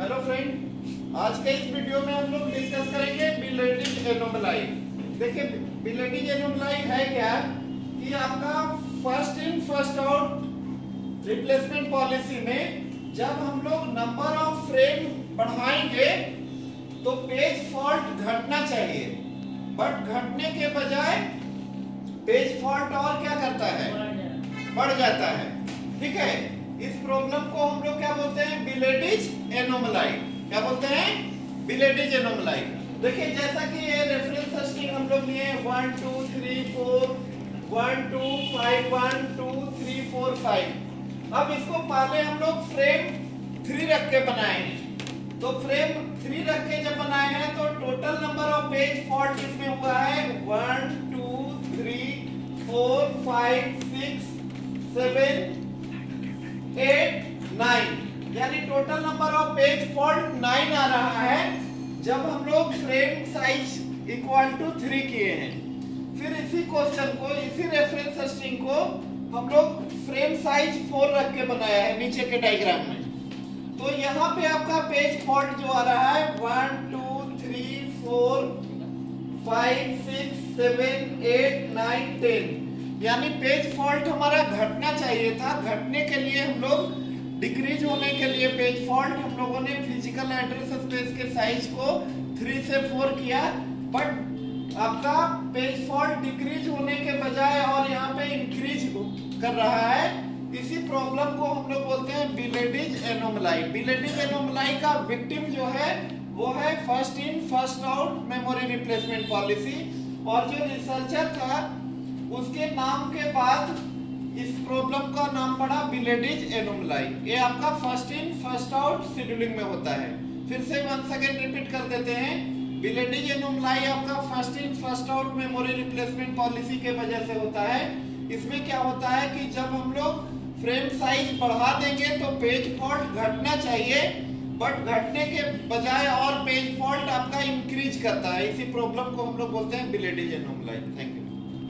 Hello friend आज के इस वीडियो में हम लोग डिस्कस करेंगे बिलेटिज एनोमलाई देखिए बिलेटिज एनोमलाई है क्या? कि आपका first in first out replacement policy में जब हम लोग नंबर ऑफ़ फ्रेम बढ़ाएँगे तो पेज फॉल्ट घटना चाहिए। बट घटने के बजाय पेज फॉल्ट और क्या करता है। बढ़ जाता है। ठीक है? इस प्रॉब्लम को हम लोग क्या बोलते हैं? बिलेटिज एनोमलाई क्या बोलते हैं? बिलेटिज एनोमलाई देखिए, जैसा कि ये रेफरेंस स्ट्रिंग हम लोग लिए one two three four one two five one two three four five अब इसको पहले हम लोग फ्रेम थ्री रख के बनाए हैं। तो फ्रेम थ्री रख के जब बनाए हैं तो total number of page fault इसमें हुआ है? One two three four five six seven nine यानी total number of page fault nine आ रहा है, जब हम लोग frame size equal to three किए हैं। फिर इसी क्वेश्चन को, इसी रेफरेंस स्ट्रिंग को हम लोग फ्रेम साइज़ फोर रख के बनाया है, नीचे के डायग्राम में। तो यहाँ पे आपका पेज फॉल्ट जो आ रहा है one two three four five six seven eight nine ten यानी पेज फॉल्ट हमारा घटना चाहिए था, घटने के लिए हम लोग डिक्रीज होने के लिए पेज फॉल्ट हम लोगों ने फ़िज़िकल एड्रेस स्पेस के साइज़ को थ्री से फोर किया बट आपका पेज फॉल्ट डिक्रीज होने के बजाय और यहाँ पे इंक्रीज कर रहा है। इसी प्रॉब्लम को हम लोग बोलते हैं बिलेटिज एनोमलाई बिलेटिज एनोमलाई का विक्टिम जो है, वो है first in first out memory replacement policy और जो रिसर्चर था, उसके नाम के बाद इस प्रॉब्लम का नाम पड़ा बिलेटिज एनोमलाई ये आपका first in first out scheduling में होता है। फिर से वन सेकेंड रिपीट कर देते हैं। बिलेटिज एनोमलाई आपका first in first out memory replacement policy के वजह से होता है। इसमें क्या होता है कि जब हम लोग फ्रेम साइज़ बढ़ा देंगे तो पेज फॉल्ट घटना चाहिए। बट घटने के बजाय और पेज फॉल्ट आपका इंक्रीज करता है। इसी प्रॉब्लम को हम लोग बोलते हैं बिलेटिज एनोमलाई थैंक यू